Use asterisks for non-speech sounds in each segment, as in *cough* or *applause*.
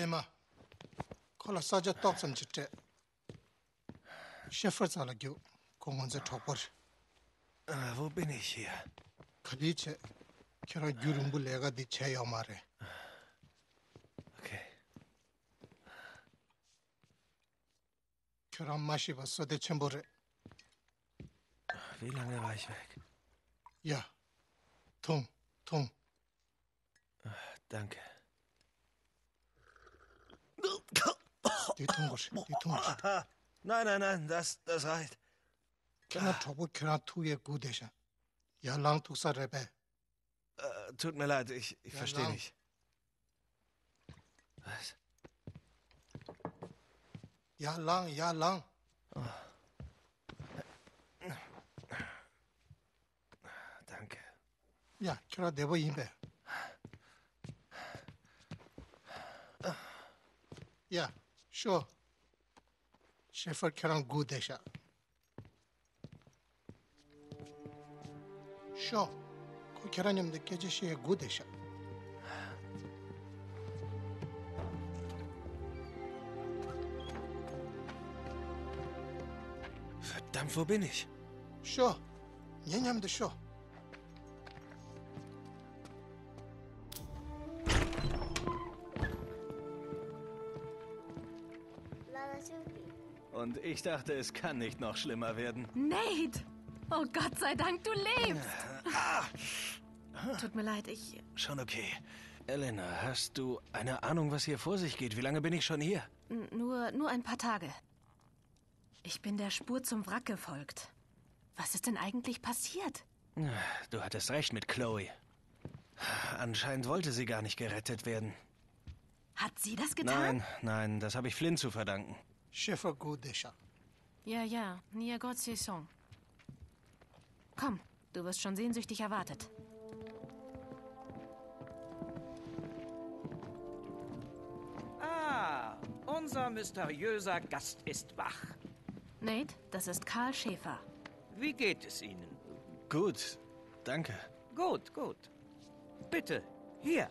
Ema, kola saja toksam chitte, shefar zala gyu, kongonza topor. Wo bine xia? Kadi che, kira gyurumbu lega di che yomare. Okay. Kira mashi ba sode chembore. re. Wie lange war ich weg? Ja, tung, tung. Ah, danke. Di tungor, di tungor. Ah, nein, nein, nein, das, das reicht. Kena chokpo kira tuye gu desha. Ya lang tuksa rebe. Äh, tut mir leid, ich, ich Ja, verstehe lang. nicht. Was? Ya lang, ya lang. Danke. Ya, kira debo Sure. Shepherd cannot go there, sir. Sure. 그 계란염도 깨지시에 고되셔. Verdammt, wo bin ich? Sure. Jenjam de sure. Und ich dachte, es kann nicht noch schlimmer werden. Nate! Oh Gott sei Dank, du lebst! Tut mir leid, ich. Schon okay. Elena, hast du eine Ahnung, was hier vor sich geht? Wie lange bin ich schon hier? n- Nur, nur ein paar Tage. Ich bin der Spur zum Wrack gefolgt. Was ist denn eigentlich passiert? Du hattest recht mit Chloe. Anscheinend wollte sie gar nicht gerettet werden. Hat sie das getan? Nein, nein, das habe ich Flynn zu verdanken. Shefer gu desha. Ja, ja, Niagotse-Song. Komm, du wirst schon sehnsüchtig erwartet. Ah, unser mysteriöser Gast ist wach. Nate, das ist Karl Schäfer. Wie geht es Ihnen? Gut, danke. Gut, gut. Bitte, hier.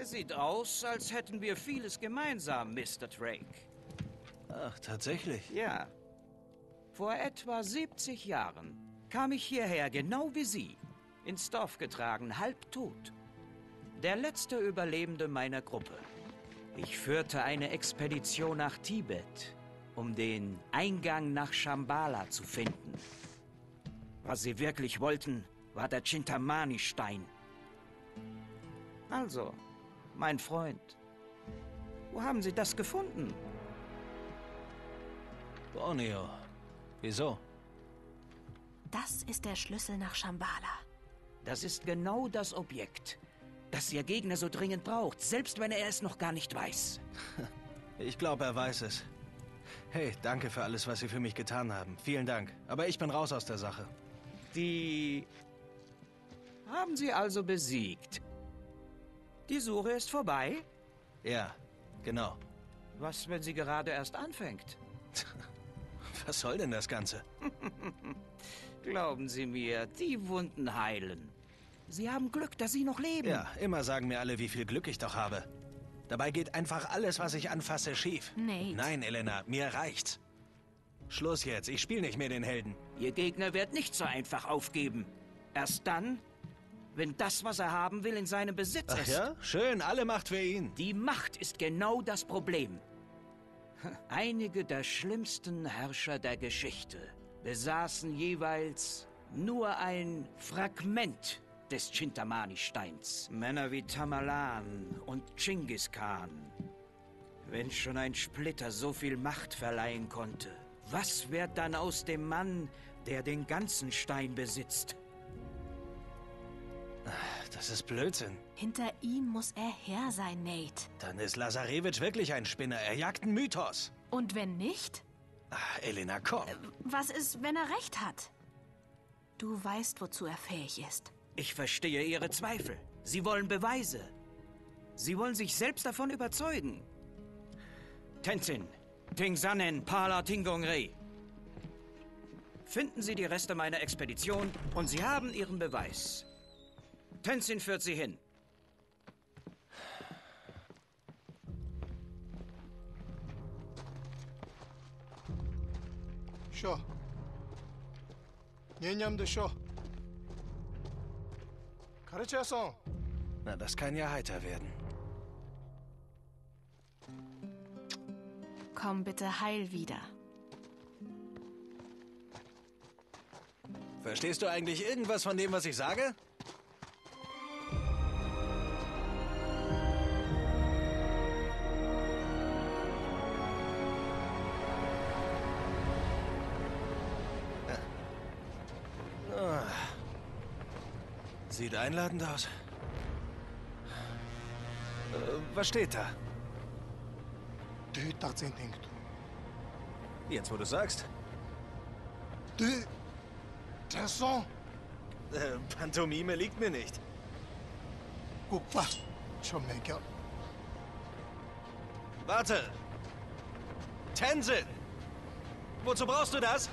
Es sieht aus, als hätten wir vieles gemeinsam, Mr. Drake. Ach, tatsächlich. Ja. Vor etwa 70 Jahren kam ich hierher, genau wie Sie, ins Dorf getragen, halbtot. Der letzte Überlebende meiner Gruppe. Ich führte eine Expedition nach Tibet, um den Eingang nach Shambhala zu finden. Was sie wirklich wollten, war der Chintamani-Stein. Also, mein Freund, wo haben Sie das gefunden? Borneo. Wieso? Das ist der Schlüssel nach Shambhala. Das ist genau das Objekt, das Ihr Gegner so dringend braucht, selbst wenn er es noch gar nicht weiß. *laughs* Ich glaube, er weiß es. Hey, danke für alles, was Sie für mich getan haben. Vielen Dank. Aber ich bin raus aus der Sache. Die haben Sie also besiegt. Die Suche ist vorbei. Ja, genau. Was, wenn sie gerade erst anfängt? *laughs* Was soll denn das Ganze? *laughs* Glauben Sie mir, die Wunden heilen. Sie haben Glück, dass Sie noch leben. Ja, immer sagen mir alle, wie viel Glück ich doch habe. Dabei geht einfach alles, was ich anfasse, schief. Nate. Nein, Elena, mir reicht's. Schluss jetzt, ich spiele nicht mehr den Helden. Ihr Gegner wird nicht so einfach aufgeben. Erst dann, wenn das, was er haben will, in seinem Besitz Ach ist. ja? Schön, alle Macht für ihn. Die Macht ist genau das Problem. *laughs* Einige der schlimmsten Herrscher der Geschichte besaßen jeweils nur ein Fragment des Chintamani-Steins. Männer wie Tamerlan und Genghis Khan. Wenn schon ein Splitter so viel Macht verleihen konnte, was wird dann aus dem Mann, der den ganzen Stein besitzt? Das ist Blödsinn. Hinter ihm muss er her sein, Nate. Dann ist Lazarevich wirklich ein Spinner. Er jagt einen Mythos. Und wenn nicht? Ach, Elena, komm. Was ist, wenn er recht hat? Du weißt, wozu er fähig ist. Ich verstehe Ihre Zweifel. Sie wollen Beweise. Sie wollen sich selbst davon überzeugen. Tenzin, Tingsanen, Pala Tingongre. Finden Sie die Reste meiner Expedition und Sie haben Ihren Beweis. Tenzin führt sie hin. Що? Нянямда що? Karachasson. Na, das kann ja heiter werden. Komm bitte heil wieder. Verstehst du eigentlich irgendwas von dem, was ich sage? einladend aus. Äh, was steht da? Jetzt, wo du sagst. De... Tesson. Äh, Pantomime liegt mir nicht. Opa, Jamaica. Warte. Tenzin! Wozu brauchst du das?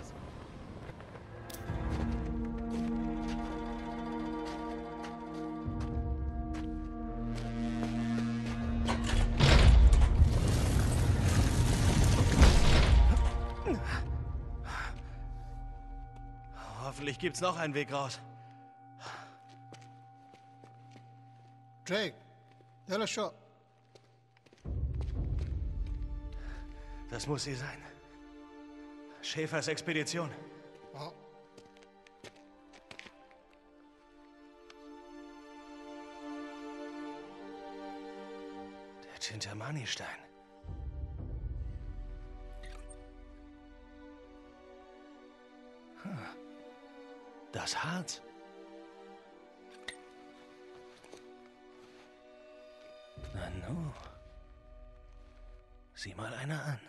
Vielleicht gibt's noch einen Weg raus. Jake, der shop. Das muss sie sein. Schäfers Expedition. Oh. Der Chintamani-Stein. Huh. Das Harz. Na nu. Sieh mal einer an.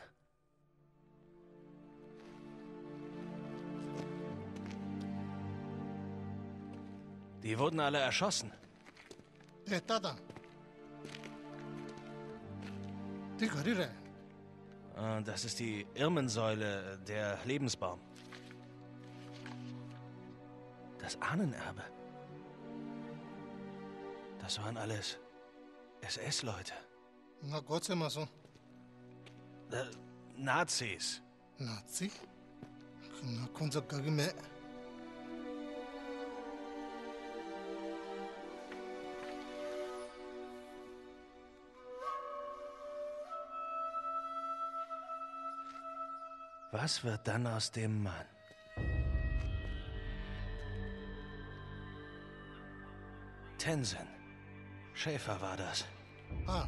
Die wurden alle erschossen. Und ah, das ist die Irmensäule, der Lebensbaum das Ahnenerbe. Das waren alles SS-Leute. Na Gott immer so. Äh, Nazis. Nazi? Na, unser Kagime. Was wird dann aus dem Mann? Tensen. Schäfer war das. Ah.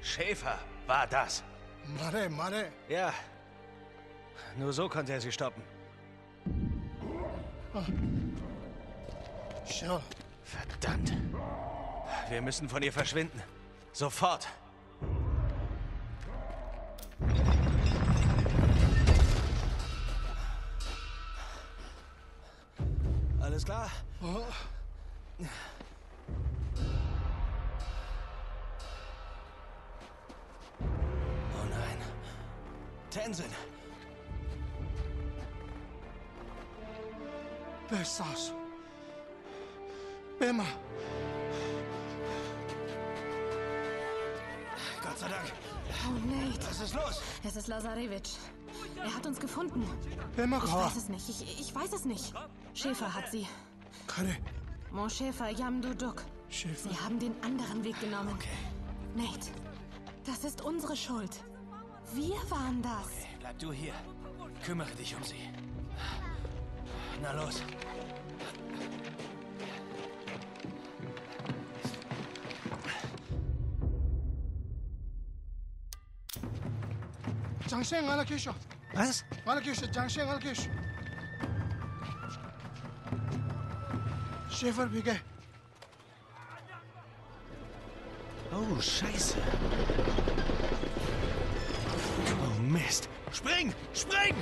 Schäfer war das. Mare, Mare. Ja. Nur so konnte er sie stoppen. Ah. Sure. Verdammt. Wir müssen von ihr verschwinden. Sofort. Alles klar? gefunden. 빼마 Ich 가. weiß es nicht. Ich, ich weiß es nicht. Schäfer hat sie. 가래. Mon Schäfer, Yamdu Duk. 셰프. Sie haben den anderen Weg genommen. Okay. Nate, das ist unsere Schuld. Wir waren das. Bleib du hier. Kümmere dich um sie. Na los. 장생 하나 계셔. Was? Schäfer, Bigge. Oh, Scheiße. Oh, Mist. Spring! Spring!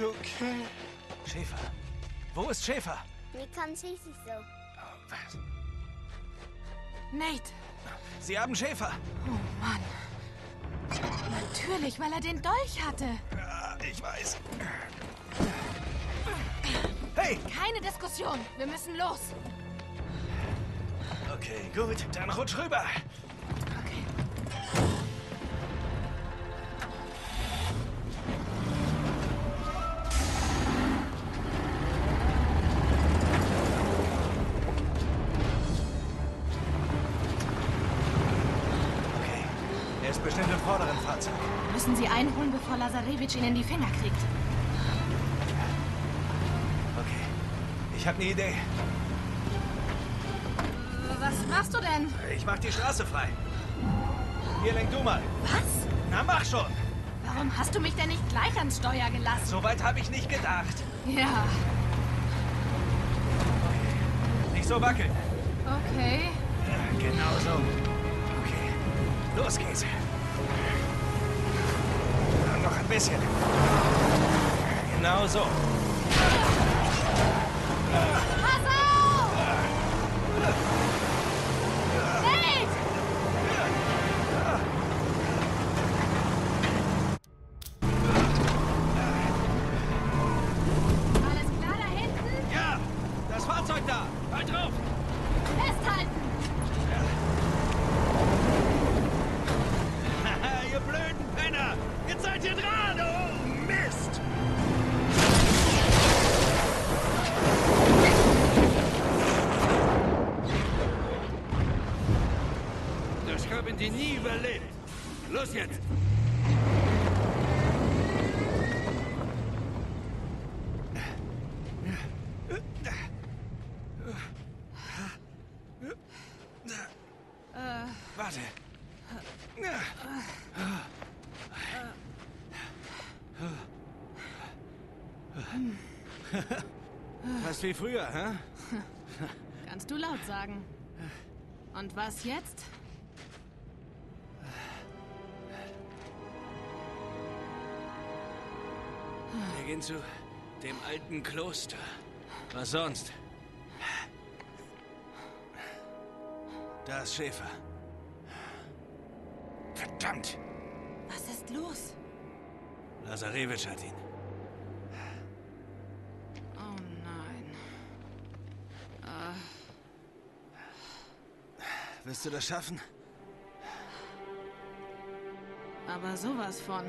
okay. Schäfer. Wo ist Schäfer? Mir kann nicht so. Oh, was? Nate. Sie haben Schäfer. Oh Mann. Natürlich, weil er den Dolch hatte. Ja, ich weiß. Hey! Keine Diskussion. Wir müssen los. Okay, gut. Dann rutsch rüber. Lazarevich ihn in die Finger kriegt. Okay. Ich habe eine Idee. Was machst du denn? Ich mach die Straße frei. Hier lenk du mal. Was? Na, mach schon. Warum hast du mich denn nicht gleich ans Steuer gelassen? So weit habe ich nicht gedacht. Ja, Nicht so wackeln. okay. Ja, genau so. Okay. Los geht's. Ja, Noch ein bisschen. Genau so. Pass Wie früher, hä? *laughs* Kannst du laut sagen. Und was jetzt? Wir gehen zu dem alten Kloster. Was sonst? Da ist Schäfer. Verdammt! Was ist los? Lazarevich hat ihn. Oh nein. Wirst du das schaffen? Aber sowas von.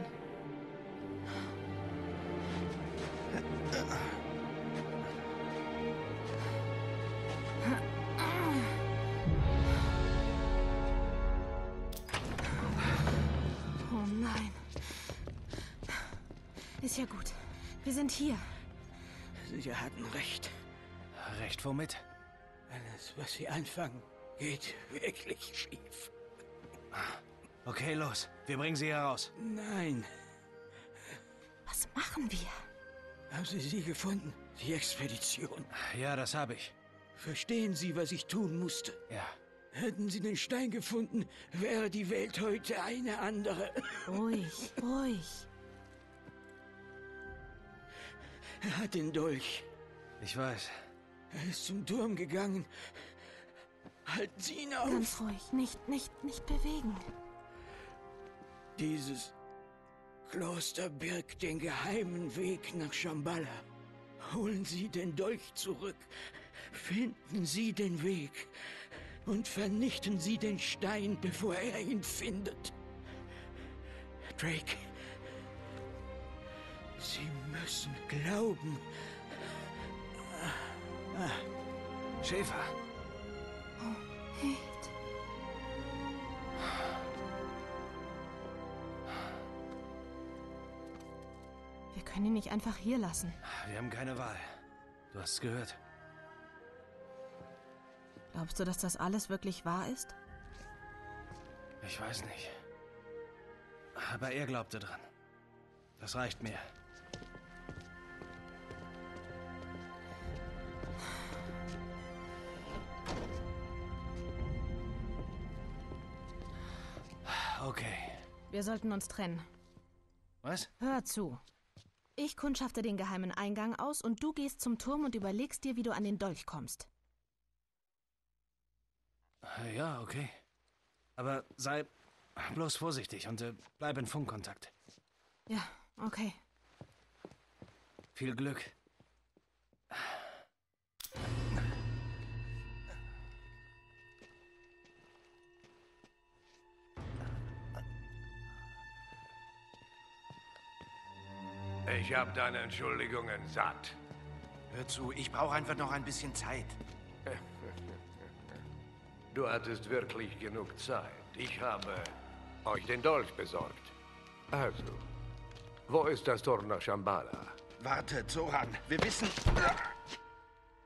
Oh nein. Ist ja gut. Wir sind hier. Sie hatten recht. Recht womit? Alles, was Sie anfangen, geht wirklich schief. Okay, los. Wir bringen sie heraus. Nein. Was machen wir? Haben Sie sie gefunden? Die Expedition. Ja, das habe ich. Verstehen Sie, was ich tun musste? Ja. Hätten Sie den Stein gefunden, wäre die Welt heute eine andere. Ruhig, ruhig. Er hat den Dolch. Ich weiß. Er ist zum Turm gegangen. Halten Sie ihn auf. Ganz ruhig. Nicht, nicht, nicht bewegen. Dieses Kloster birgt den geheimen Weg nach Shambhala. Holen Sie den Dolch zurück. Finden Sie den Weg. Und vernichten Sie den Stein, bevor er ihn findet. Drake. Sie müssen glauben. Schäfer. Hate. Wir können ihn nicht einfach hier lassen. Wir haben keine Wahl. Du hast es gehört. Glaubst du, dass das alles wirklich wahr ist? Ich weiß nicht. Aber er glaubte dran. Das reicht mir. Okay. Wir sollten uns trennen. Was? Hör zu. Ich kundschafte den geheimen Eingang aus und du gehst zum Turm und überlegst dir, wie du an den Dolch kommst. Ja, okay. Aber sei Bloß vorsichtig und äh, bleib in Funkkontakt. Ja, okay. Viel Glück. Ich habe deine Entschuldigungen satt. Hör zu, ich brauche einfach noch ein bisschen Zeit. Du hattest wirklich genug Zeit. Ich habe euch den Dolch besorgt. Also, wo ist das Tor nach Shambhala? Warte, Zoran, wir wissen...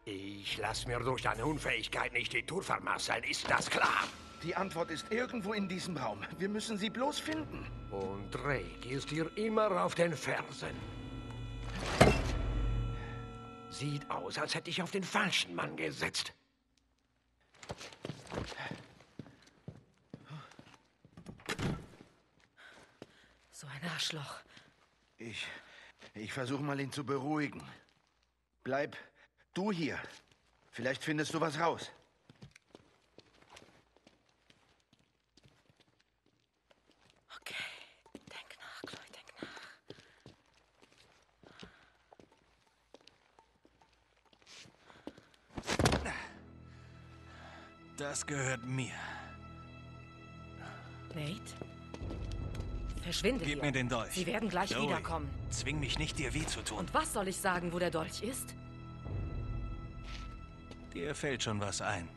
Ich lass mir durch deine Unfähigkeit nicht die Tour vermasseln, ist das klar? Die Antwort ist irgendwo in diesem Raum. Wir müssen sie bloß finden. Und Drake ist dir immer auf den Fersen. Sieht aus, als hätte ich auf den falschen Mann gesetzt. So ein Arschloch. Ich... Ich versuche mal, ihn zu beruhigen. Bleib du hier. Vielleicht findest du was raus. Okay, denk nach, Chloe, denk nach. Das gehört mir. Nate? Verschwinde Gib hier. mir den Dolch. Sie werden gleich Chloe, wiederkommen. Zwing mich nicht, dir weh zu tun. Und was soll ich sagen, wo der Dolch ist? Dir fällt schon was ein.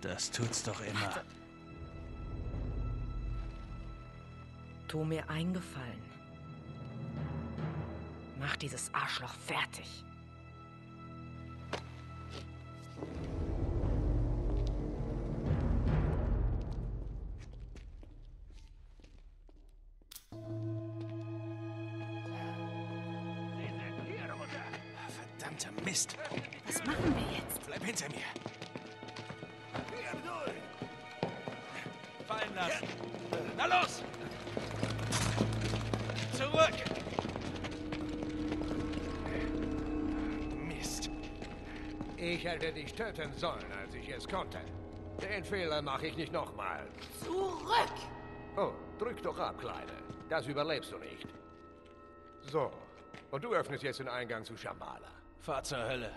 Das tut's doch immer. Tu mir einen Gefallen. Mach dieses Arschloch fertig. Verdammter Mist. Was machen wir jetzt? Bleib hinter mir. Fallen lassen. Na los! Zurück! Mist. Ich hätte dich töten sollen, als ich es konnte. Den Fehler mache ich nicht nochmal. Zurück! Oh, drück doch ab, Kleine. Das überlebst du nicht. So. Und du öffnest jetzt den Eingang zu Shambhala. Fahr zur Hölle.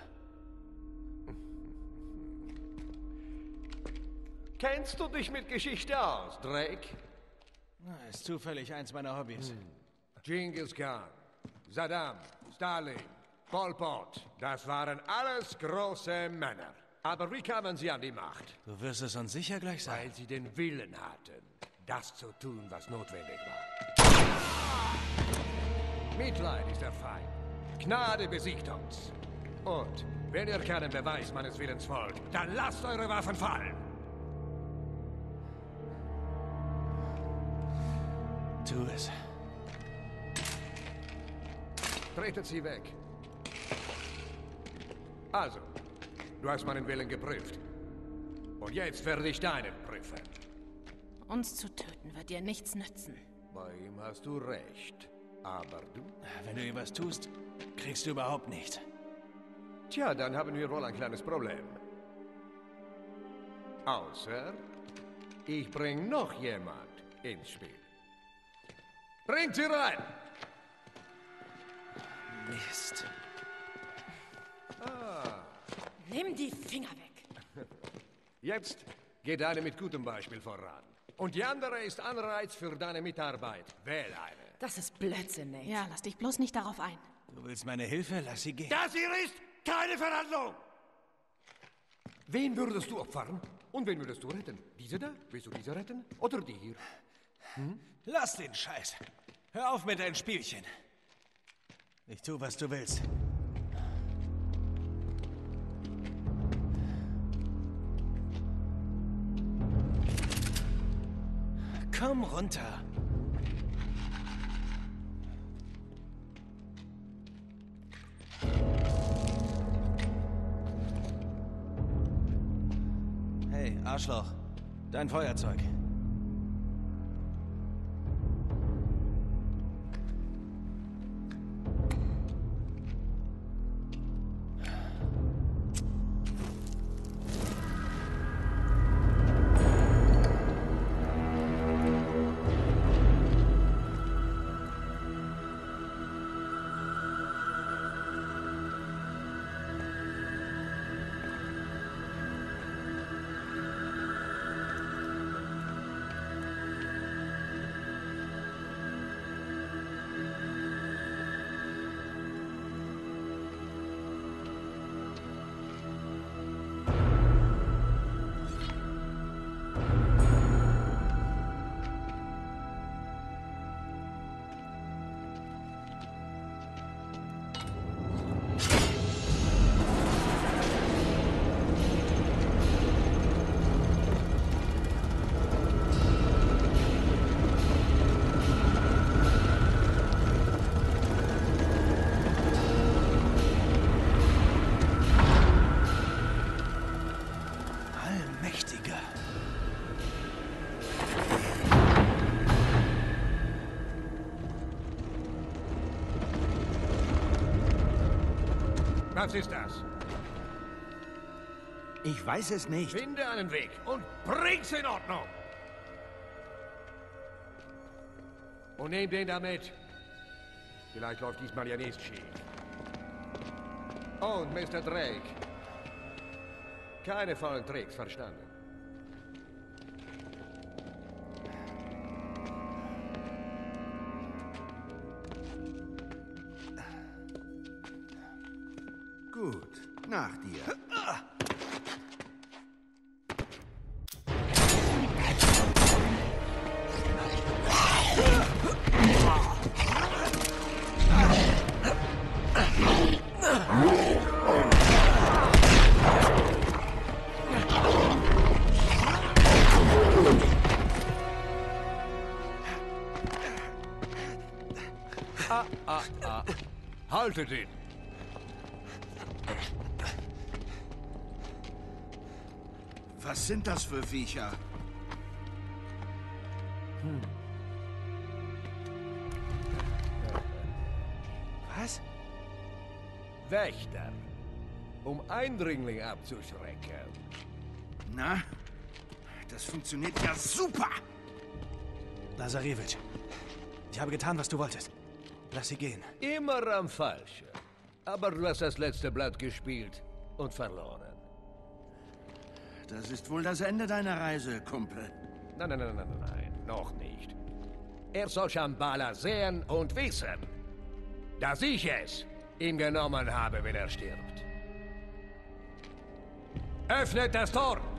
Kennst du dich mit Geschichte aus, Drake? Na, Ist zufällig eins meiner Hobbys. Genghis Khan, Saddam, Stalin, Pol Pot. Das waren alles große Männer. Aber wie kamen sie an die Macht? Du wirst es uns sicher gleich sagen. Weil sie den Willen hatten, das zu tun, was notwendig war. Mitleid ist der Feind. Gnade besiegt uns. Und wenn ihr keinen Beweis meines Willens wollt, dann lasst eure Waffen fallen. Tu es. Tretet sie weg. Also, du hast meinen Willen geprüft. Und jetzt werde ich deinen prüfen. Uns zu töten wird dir nichts nützen. Bei ihm hast du recht. Aber du? Wenn du ihm was tust, kriegst du überhaupt nicht. Tja, dann haben wir wohl ein kleines Problem. Außer, ich bring noch jemand ins Spiel. Bringt sie rein! Mist. Nimm die Finger weg. *laughs* Jetzt geht eine mit gutem Beispiel voran. Und die andere ist Anreiz für deine Mitarbeit. Wähl eine. Das ist Blödsinn, Nate. Ja, lass dich bloß nicht darauf ein. Du willst meine Hilfe? Lass sie gehen. Das hier ist keine Verhandlung! Wen würdest du opfern? Und wen würdest du retten? Diese da? Willst du diese retten? Oder die hier? Lass den Scheiß. Hör auf mit deinen Spielchen. Ich tu, was du willst. Komm runter. Arschloch. Dein Feuerzeug. Ich weiß es nicht. Finde einen Weg und bring's in Ordnung. Und nehm den da mit. Vielleicht läuft diesmal ja nichts schief. Und Mr. Drake. Keine vollen Tricks, verstanden? Gut, nach dir. Haltet ihn! Was sind das für Viecher? Was? Wächter. Um Eindringlinge abzuschrecken. Na, das funktioniert ja super. Lazarevich, ich habe getan, was du wolltest. Lass sie gehen. Immer am Falschen. Aber du hast das letzte Blatt gespielt und verloren. Das ist wohl das Ende deiner Reise, Kumpel. Nein, nein, nein, nein, nein, noch nicht. Er soll Shambhala sehen und wissen, dass ich es ihm genommen habe, wenn er stirbt. Öffnet das Tor!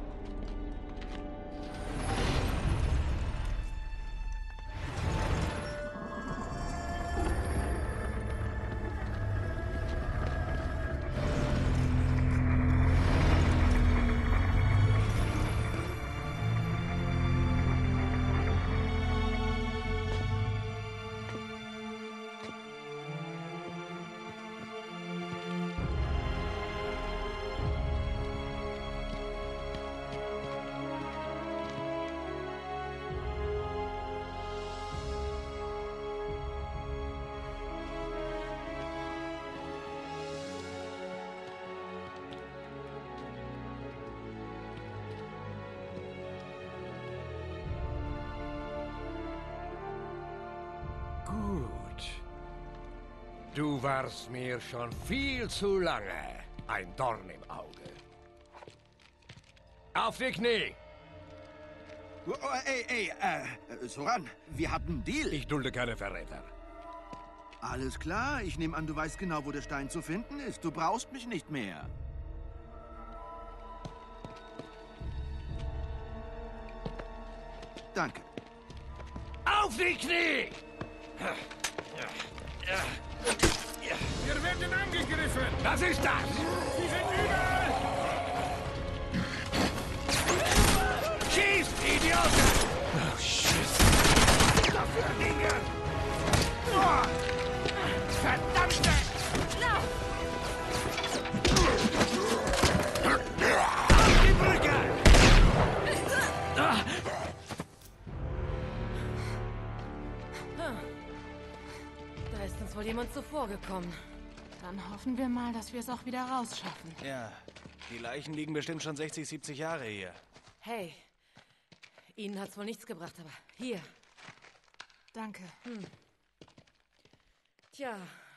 Du warst mir schon viel zu lange ein Dorn im Auge. Auf die Knie! Oh, oh, ey, ey, äh, Soran, wir hatten Deal. Ich dulde keine Verräter. Alles klar, ich nehme an, du weißt genau, wo der Stein zu finden ist. Du brauchst mich nicht mehr. Danke. Auf die Knie! Wir werden angegriffen! Was ist das? Sie sind überall! Schießt, Idioten! Oh, shit! Dafür liegen! Oh, uns jemand zuvorgekommen. Dann hoffen wir mal, dass wir es auch wieder rausschaffen. Ja, die Leichen liegen bestimmt schon 60, 70 Jahre hier. Hey, Ihnen hat's wohl nichts gebracht, aber hier. Danke. Tja,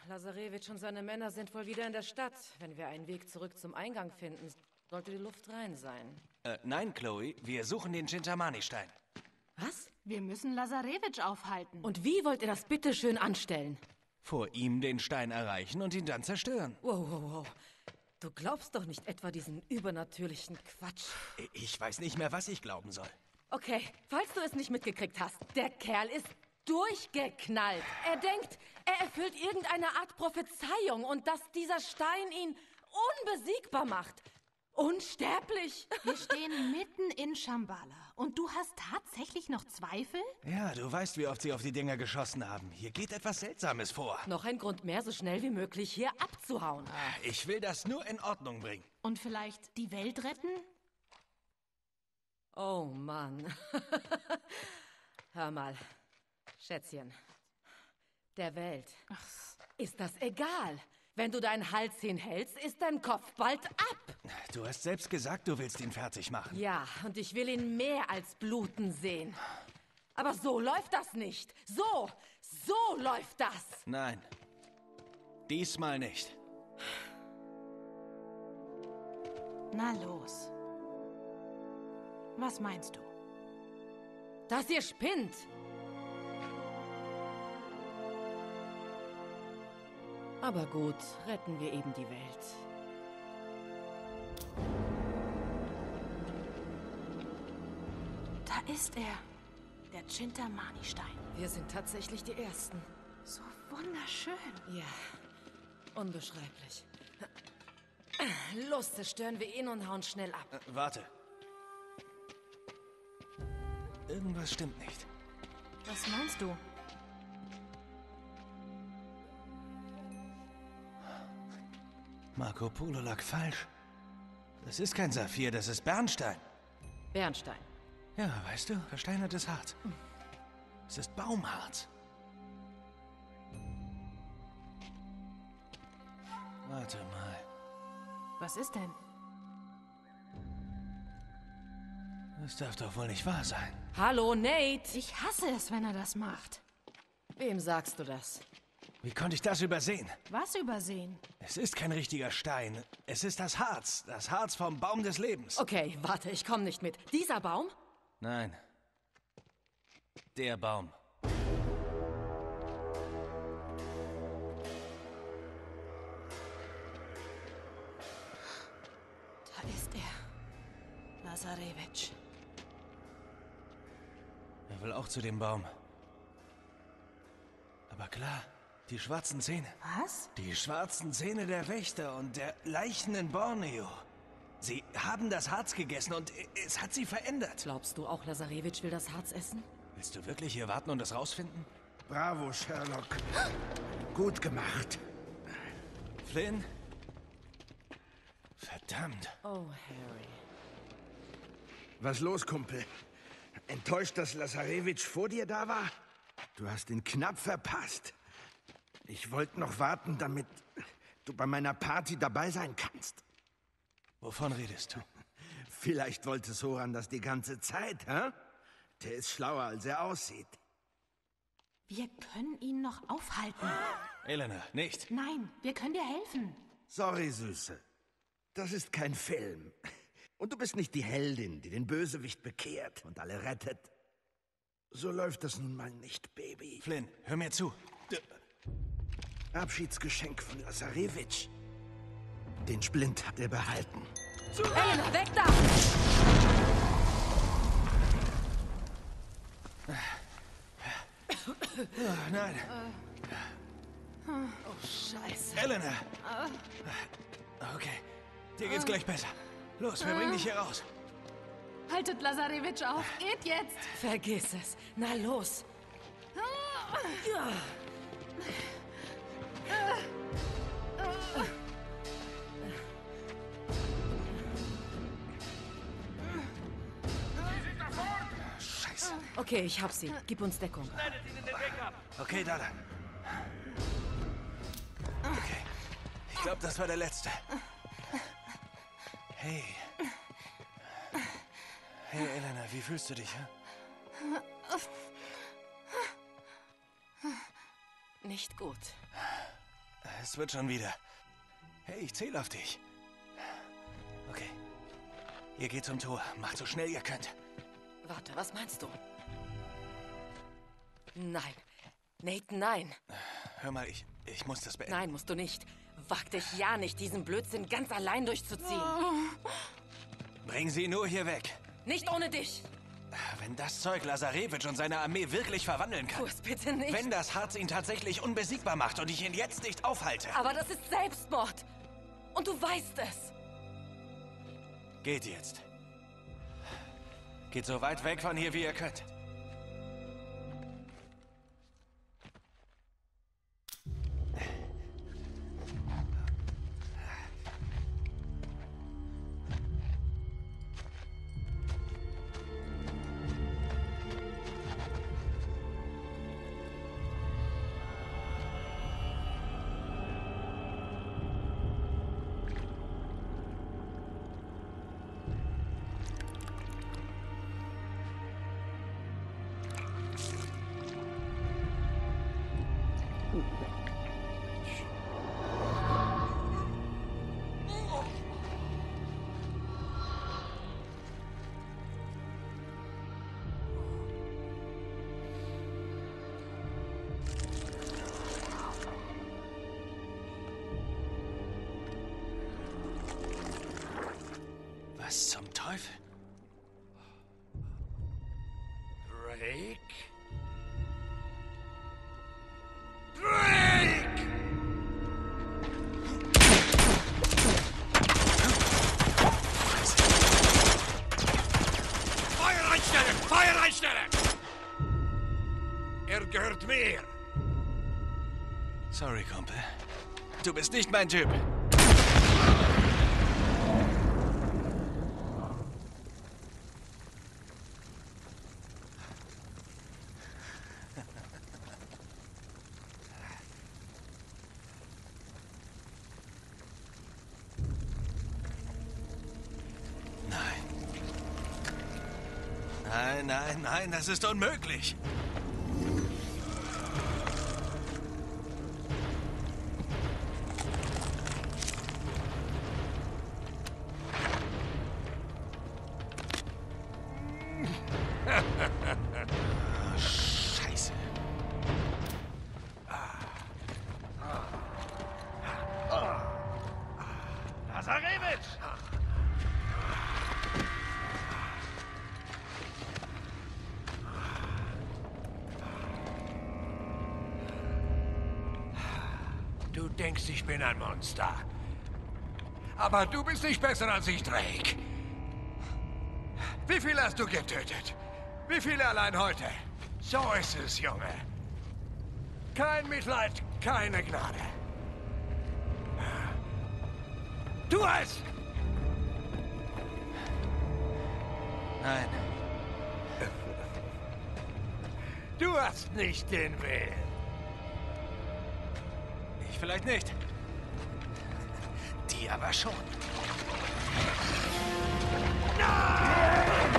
Lazarevich und seine Männer sind wohl wieder in der Stadt. Wenn wir einen Weg zurück zum Eingang finden, sollte die Luft rein sein. Äh, nein, Chloe, wir suchen den Chintamani-Stein. Was? Wir müssen Lazarevich aufhalten. Und wie wollt ihr das bitte schön anstellen? Vor ihm den Stein erreichen und ihn dann zerstören. Wow, wow, wow. Du glaubst doch nicht etwa diesen übernatürlichen Quatsch. Ich weiß nicht mehr, was ich glauben soll. Okay, falls du es nicht mitgekriegt hast, der Kerl ist durchgeknallt. Er denkt, er erfüllt irgendeine Art Prophezeiung und dass dieser Stein ihn unbesiegbar macht. Unsterblich. Wir stehen mitten in Shambhala. Und du hast tatsächlich noch Zweifel? Ja, du weißt, wie oft sie auf die Dinger geschossen haben. Hier geht etwas Seltsames vor. Noch ein Grund mehr, so schnell wie möglich hier abzuhauen. Ich will das nur in Ordnung bringen. Und vielleicht die Welt retten? Oh Mann. *laughs* Hör mal, Schätzchen. Der Welt ist das egal. Wenn du deinen Hals hinhältst, ist dein Kopf bald ab. Du hast selbst gesagt, du willst ihn fertig machen. Ja, und ich will ihn mehr als bluten sehen. Aber so läuft das nicht. So, so läuft das. Nein. Diesmal nicht. Na los. Was meinst du? Dass ihr spinnt. Aber gut, retten wir eben die Welt. Da ist er. Der Chintamani-Stein. Wir sind tatsächlich die Ersten. So wunderschön. Ja, unbeschreiblich. Los, zerstören wir ihn und hauen schnell ab. Äh, warte. Irgendwas stimmt nicht. Was meinst du? Marco Polo lag falsch. Das ist kein Saphir, das ist Bernstein. Bernstein. Ja, weißt du, versteinertes Harz. Es ist Baumharz. Warte mal. Was ist denn? Das darf doch wohl nicht wahr sein. Hallo, Nate. Ich hasse es, wenn er das macht. Wem sagst du das? Wie konnte ich das übersehen? Was übersehen? Es ist kein richtiger Stein. Es ist das Harz. Das Harz vom Baum des Lebens. Okay, warte, ich komme nicht mit. Dieser Baum? Nein. Der Baum. Da ist er. Lazarevich. Er will auch zu dem Baum. Aber klar, die schwarzen Zähne. Was? Die schwarzen Zähne der Wächter und der Leichen in Borneo. Sie haben das Harz gegessen und es hat sie verändert. Glaubst du auch, Lazarevich will das Harz essen? Willst du wirklich hier warten und das rausfinden? Bravo, Sherlock. Gut gemacht. Flynn? Verdammt. Oh, Harry. Was los, Kumpel? Enttäuscht, dass Lazarevich vor dir da war? Du hast ihn knapp verpasst. Ich wollte noch warten, damit du bei meiner Party dabei sein kannst. Wovon redest du? *laughs* Vielleicht wollte Soran das die ganze Zeit, hä? Der ist schlauer, als er aussieht. Wir können ihn noch aufhalten. *gasps* Elena, nicht. Nein, wir können dir helfen. Sorry, Süße. Das ist kein Film. *laughs* Und du bist nicht die Heldin, die den Bösewicht bekehrt und alle rettet. So läuft das nun mal nicht, Baby. Flynn, hör mir zu. Abschiedsgeschenk von Lazarevich. Den Splint hat er behalten. Elena, weg da! Oh, nein. Oh, Scheiße. Elena. Okay, dir geht's gleich besser. Los, wir bringen dich hier raus. Haltet Lazarevich auf. Geht jetzt. Vergiss es. Na los. Scheiße. Okay, ich hab sie. Gib uns Deckung. Okay, dann. Okay. Ich glaube, das war der letzte. Hey. Hey, Elena, wie fühlst du dich? Hä? Nicht gut. Es wird schon wieder. Hey, ich zähle auf dich. Okay. Ihr geht zum Tor. Macht so schnell ihr könnt. Warte, was meinst du? Nein. Nate, nein. Hör mal, ich, ich muss das beenden. Nein, musst du nicht. Wag dich ja nicht, diesen Blödsinn ganz allein durchzuziehen. Bring sie nur hier weg. Nicht ohne dich. Wenn das Zeug Lazarevich und seine Armee wirklich verwandeln Tu kann. es bitte nicht. Wenn das Harz ihn tatsächlich unbesiegbar macht und ich ihn jetzt nicht aufhalte. Aber das ist Selbstmord. Und du weißt es. Geht jetzt. Geht so weit weg von hier, wie ihr könnt. Drake? Drake! Feuer einstellen! Feuer einstellen! Er gehört mir! Sorry, Kumpel. Du bist nicht mein Typ. Nein, nein, nein, das ist unmöglich. Monster. Aber du bist nicht besser als ich, Drake. Wie viele hast du getötet? Wie viele allein heute? So ist es, Junge. Kein Mitleid, keine Gnade. Tu es! Nein, Du hast nicht den Willen. ich vielleicht nicht. Aber schon. Na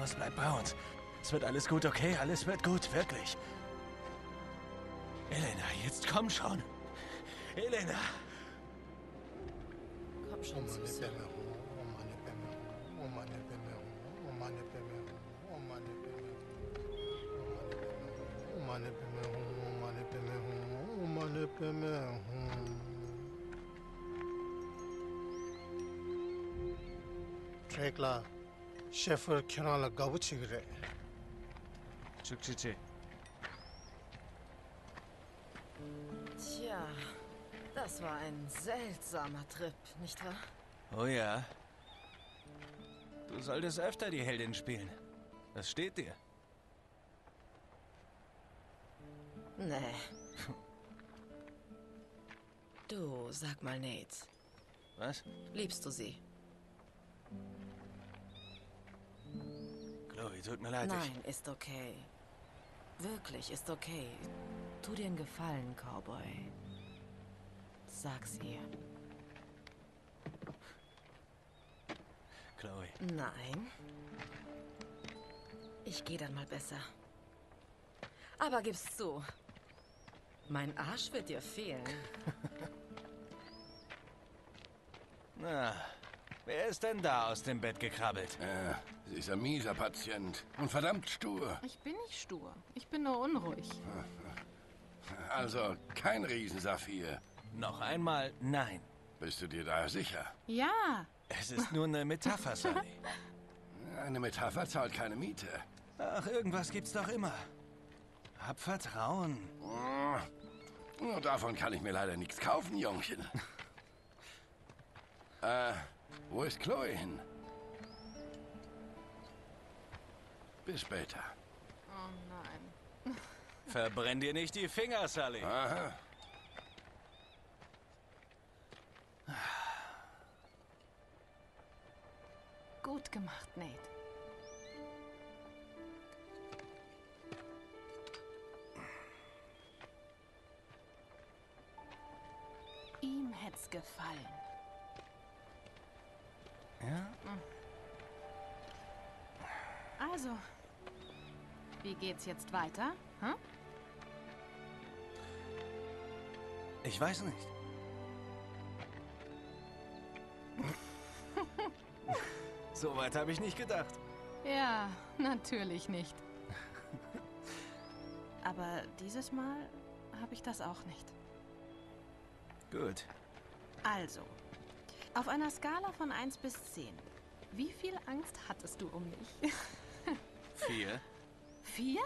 Los, bleib bei uns. Es wird alles gut, okay? Alles wird gut, wirklich. Elena, jetzt komm schon. Elena. Komm Oh, schon, meine Süße. Bämme. Oh, meine Bämme. Oh, meine Bämme. Oh, meine Bämme. Oh, meine Bämme. Oh, meine Bämme. Oh, meine Bämme. Oh, meine Bämme. 트레클라 셰프 캐나라 가부치 그래. Chukchichi. Tja, das war ein seltsamer Trip, nicht wahr? Oh ja. Du solltest öfter die Heldin spielen. Das steht dir. Nee. Du, sag mal, Nate, Was? liebst du sie? Chloe, tut mir leid. Nein, ist okay. Wirklich, ist okay. Tu dir einen Gefallen, Cowboy. Sag's ihr. Chloe. Nein. Ich gehe dann mal besser. Aber gib's zu. Mein Arsch wird dir fehlen. *laughs* Na, wer ist denn da aus dem Bett gekrabbelt? Ja, sie ist ein mieser Patient und verdammt stur. Ich bin nicht stur. Ich bin nur unruhig. Also kein Riesensaphir. Noch einmal nein. Bist du dir da sicher? Ja, Es ist nur eine Metapher, Sonny. *laughs* Eine Metapher zahlt keine Miete. Ach, irgendwas gibt's doch immer. Hab Vertrauen. Nur davon kann ich mir leider nichts kaufen, Jungchen. *laughs* äh, wo ist Chloe hin? Bis später. Oh nein. Verbrenn dir nicht die Finger, Sully. Aha. Gut gemacht, Nate. Ihm hätt's gefallen. Ja? Also, wie geht's jetzt weiter? Hm? Ich weiß nicht. So weit habe ich nicht gedacht. Ja, natürlich nicht. *laughs* Aber dieses Mal habe ich das auch nicht. Gut. Also, auf einer Skala von 1 bis 10, wie viel Angst hattest du um mich? *laughs* Vier? Vier?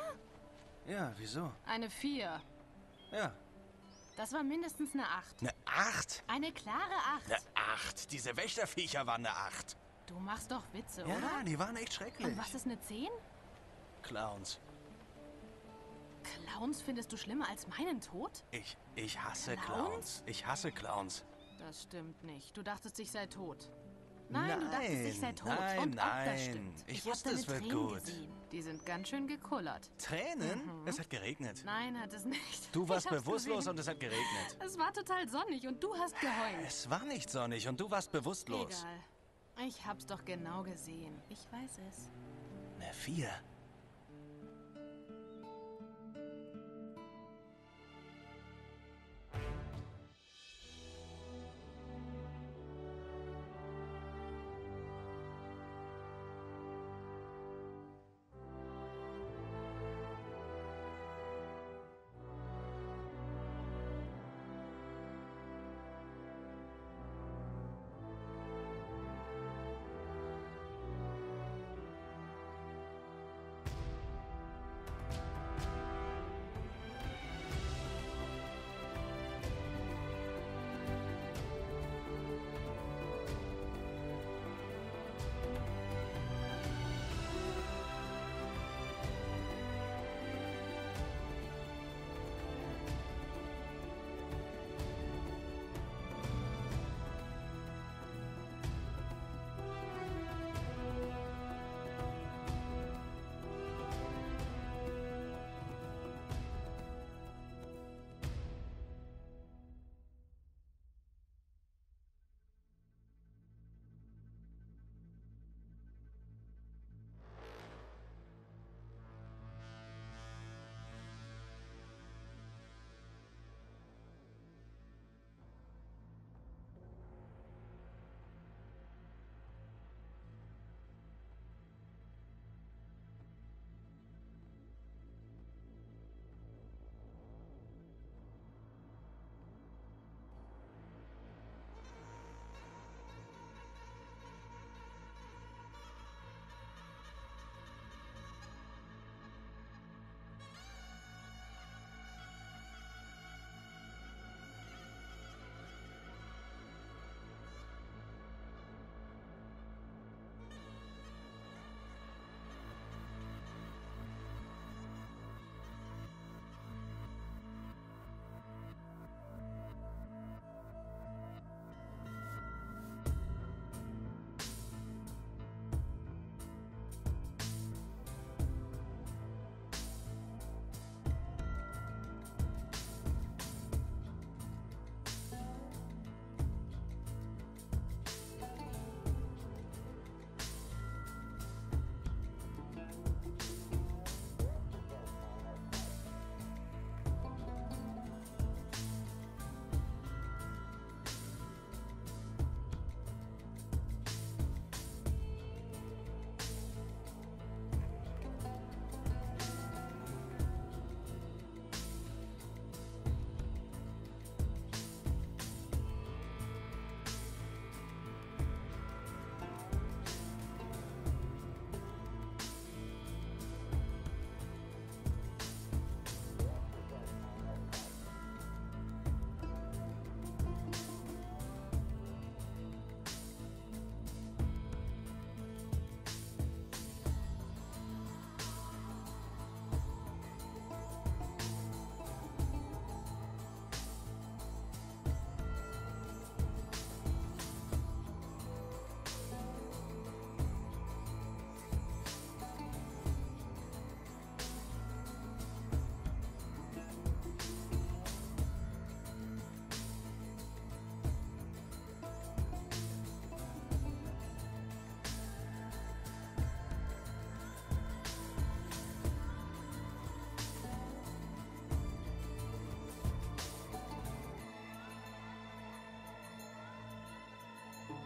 Ja, wieso? Eine 4. Ja. Das war mindestens eine 8. Eine Acht? Eine klare 8. Eine Acht. Diese Wächterviecher waren eine Acht. Du machst doch Witze, Ja, oder? die waren echt schrecklich. Und was ist eine 10? Clowns. Clowns findest du schlimmer als meinen Tod? Ich, ich hasse Clowns? Clowns. Ich hasse Clowns. Das stimmt nicht. Du dachtest, ich sei tot. Nein, du dachtest, ich sei tot. Nein, Und ob das nein. stimmt. Ich hab wusste, es wird Tränen gut. Gesehen. Die sind ganz schön gekullert. Tränen? Mhm. Es hat geregnet. Nein, hat es nicht. Du warst Ich bewusstlos gesehen. und es hat geregnet. Es war total sonnig und du hast geheult. Es war nicht sonnig und du warst bewusstlos. Egal. Ich hab's doch genau gesehen. Ich weiß es. Eine Vier.